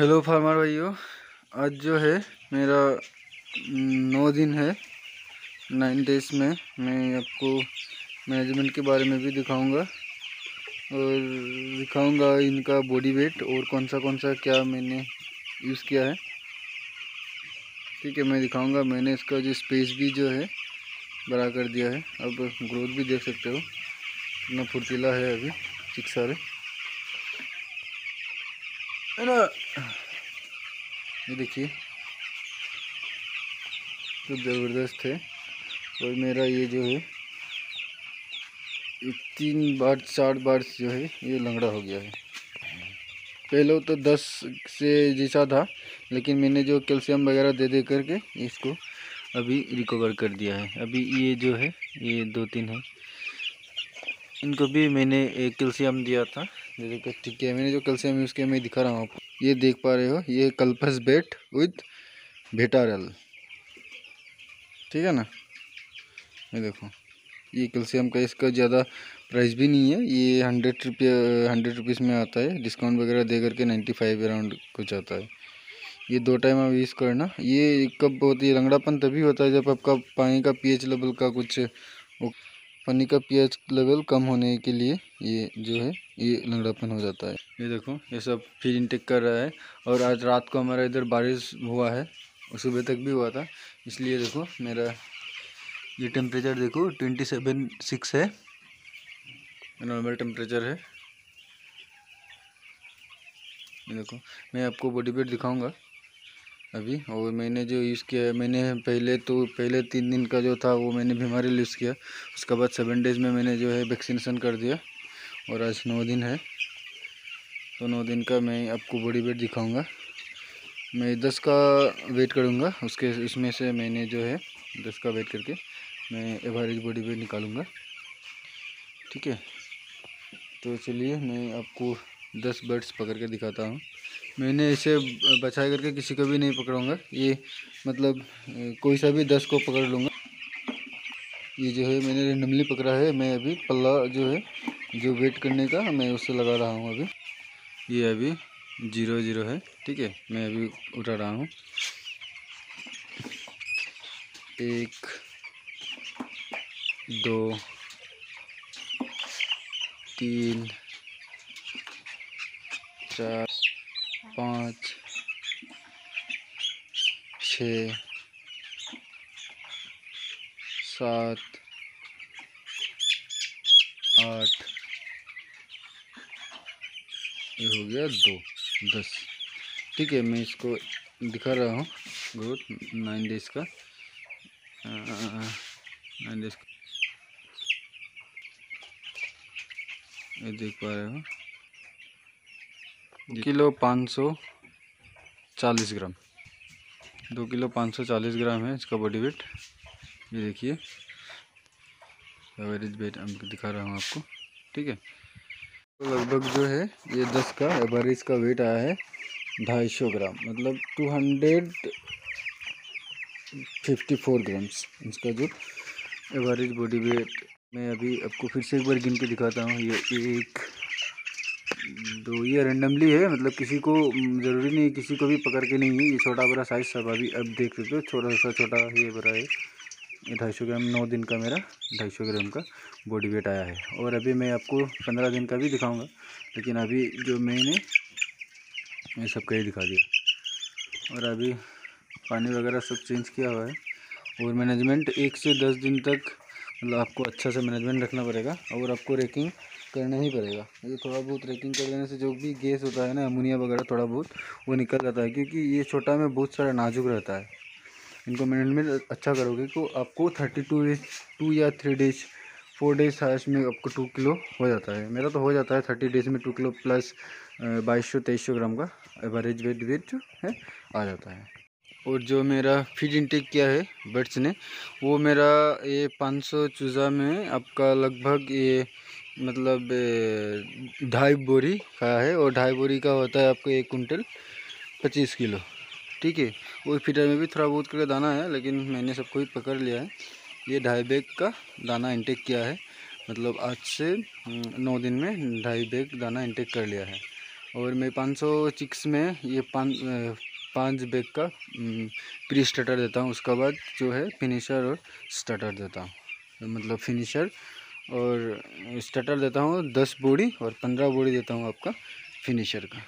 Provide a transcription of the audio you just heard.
Hello farmer भाइयों, आज जो है मेरा नौ दिन है। नाइन डेज़ में मैं आपको मैनेजमेंट के बारे में भी दिखाऊँगा और दिखाऊँगा इनका बॉडी वेट और कौन सा कौन सा क्या मैंने यूज़ किया है। ठीक है, मैं दिखाऊँगा। मैंने इसका जो स्पेस भी जो है, बड़ा कर दिया है। अब ग्रोथ भी देख सकते हो। कितना फुर्तीला है अभी चिक सारे है ये देखिए। तो ज़बरदस्त है। और मेरा ये जो है, ये तीन बार, चार बार जो है, ये लंगड़ा हो गया है। पहले तो दस से जैसा था, लेकिन मैंने जो कैल्शियम वगैरह दे दे करके इसको अभी रिकवर कर दिया है। अभी ये जो है, ये दो तीन है। इनको भी मैंने कैल्शियम दिया था। देखो ठीक है मैंने जो कैल्शियम यूज़ किया, मैं दिखा रहा हूँ आपको। ये देख पा रहे हो, ये कल्पस बेट विथ भेटारल ठीक है ना? ये देखो, ये कैल्शियम का इसका ज़्यादा प्राइस भी नहीं है। ये हंड्रेड रुपये हंड्रेड रुपीज़ में आता है। डिस्काउंट वगैरह दे करके नाइन्टी फाइव अराउंड कुछ आता है। ये दो टाइम आप यूज़ करना। ये कब होती है? रंगड़ापन तभी होता है जब आपका पानी का पीएच लेवल का कुछ पानी का पीएच लेवल कम होने के लिए ये जो है, ये लंगड़ापन हो जाता है। ये देखो, ये सब फिर इंटेक कर रहा है और आज रात को हमारा इधर बारिश हुआ है, और सुबह तक भी हुआ था। इसलिए देखो, मेरा ये टेम्परेचर देखो ट्वेंटी सेवन सिक्स है नॉर्मल टेम्परेचर है। ये देखो, मैं आपको बॉडी वेट दिखाऊँगा। अभी, और मैंने जो यूज़ किया है, मैंने पहले तो पहले तीन दिन का जो था, वो मैंने बीमारी यूज़ किया। उसके बाद सेवन डेज़ में मैंने जो है वैक्सीनेशन कर दिया, और आज नौ दिन है। तो नौ दिन का मैं आपको बॉडी वेट दिखाऊँगा। मैं दस का वेट करूँगा, उसके इसमें से मैंने जो है दस का वेट करके मैं एवरेज बॉडी वेट निकालूँगा। ठीक है? तो चलिए, मैं आपको दस बर्ड्स पकड़ के दिखाता हूँ। मैंने इसे बचा करके किसी को भी नहीं पकड़ूँगा। ये मतलब कोई सा भी दस को पकड़ लूँगा। ये जो है, मैंने रेंडमली पकड़ा है। मैं अभी पल्ला जो है, जो वेट करने का, मैं उससे लगा रहा हूँ अभी। ये अभी ज़ीरो ज़ीरो है, ठीक है? मैं अभी उठा रहा हूँ। एक, दो, तीन, चार पाँच, छ, सात, आठ। ये हो गया दो, दस। ठीक है, मैं इसको दिखा रहा हूँ। ग्रोथ नाइन डेज़ का। नाइन डेज़ का। ये देख पा रहे हो। किलो पाँच सौ चालीस ग्राम। दो किलो पाँच सौ चालीस ग्राम है इसका बॉडी वेट। ये देखिए। एवरेज वेट दिखा रहा हूँ आपको। ठीक है। तो लगभग जो है ये दस का एवरेज का वेट आया है ढाई सौ ग्राम। मतलब two hundred fifty four grams इसका जो एवरेज बॉडी वेट। मैं अभी आपको फिर से एक बार गिन के दिखाता हूँ। ये एक तो ये रेंडमली है मतलब किसी को ज़रूरी नहीं, किसी को भी पकड़ के नहीं है। ये छोटा बड़ा साइज़ सब अभी, अब देख सकते हो, छोटा सा छोटा ये बड़ा है। ये ढाई सौ ग्राम, नौ दिन का मेरा, ढाई सौ ग्राम का बॉडी वेट आया है। और अभी मैं आपको पंद्रह दिन का भी दिखाऊँगा, लेकिन अभी जो मैंने, ये सब कहीं दिखा दिया। और अभी पानी वगैरह सब चेंज किया हुआ है। और मैनेजमेंट एक से दस दिन तक मतलब आपको अच्छा से मैनेजमेंट रखना पड़ेगा। और आपको रेकिंग करना ही पड़ेगा। ये थोड़ा बहुत रेकिंग कर देने से जो भी गैस होता है ना अमोनिया वगैरह थोड़ा बहुत, वो निकल जाता है, क्योंकि ये छोटा में बहुत सारा नाजुक रहता है। इनको मैनेजमेंट अच्छा करोगे तो आपको थर्टी टू डेज़ टू या three days four days highest में आपको टू किलो हो जाता है। मेरा तो हो जाता है थर्टी डेज़ में टू किलो प्लस बाईस सौ, तेईस सौ ग्राम का एवरेज वेट वेट जो है, आ जाता है। और जो मेरा फ़ीड इंटेक किया है बर्ड्स ने, वो मेरा ये 500 चूज़ा में आपका लगभग ये मतलब ढाई बोरी का है और ढाई बोरी का होता है आपको एक कुंटल पच्चीस किलो। ठीक है? वो फीडर में भी थोड़ा बहुत करके दाना है, लेकिन मैंने सबको ही पकड़ लिया है। ये ढाई बैग का दाना इंटेक किया है। मतलब आज से नौ दिन में ढाई बैग दाना इंटेक कर लिया है। और मैं 500 चिक्स में ये पाँच पाँच बैग का प्री स्टार्टर देता हूँ। उसके बाद जो है फिनिशर और स्टार्टर देता हूँ। मतलब फिनिशर और स्टार्टर देता हूँ दस बोड़ी और पंद्रह बोड़ी देता हूँ आपका फिनिशर का।